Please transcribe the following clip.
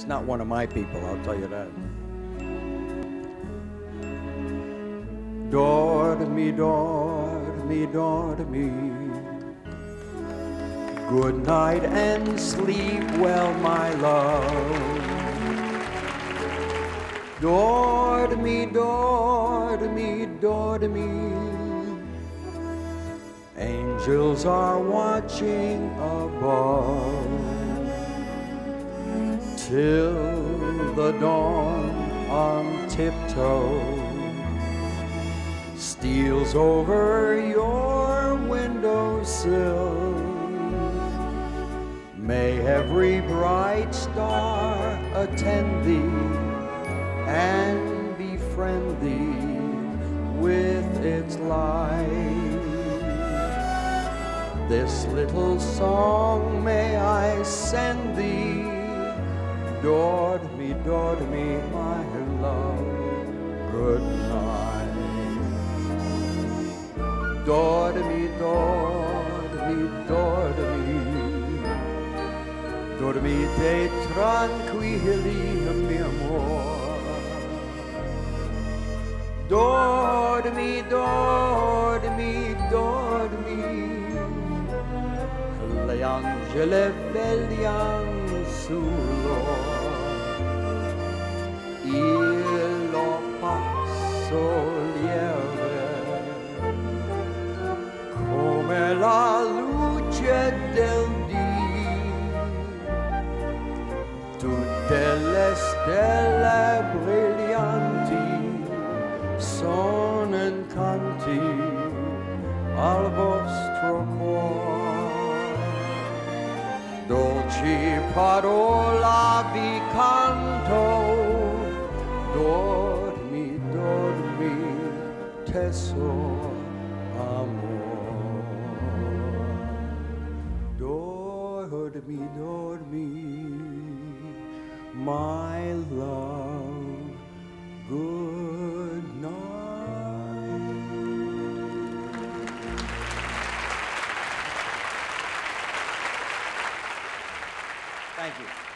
It's not one of my people, I'll tell you that. Dormi, dormi, dormi. Good night and sleep well, my love. Dormi, dormi, dormi. Angels are watching above till the dawn on tiptoe steals over your windowsill. May every bright star attend thee and befriend thee with its light. This little song may I send thee, dormi, dormi, my love, good night. Dormi, dormi, dormi, dormite tranquilli, mi amor. Dormi, dormi, dormi, le angele vegliano sull'or. Lieve come la luce del dì. Tutte le stelle brillanti sono incanti al vostro cuore. Dolci parola vi canto, espeso amor. Dormi, dormi, my love, good night. Thank you.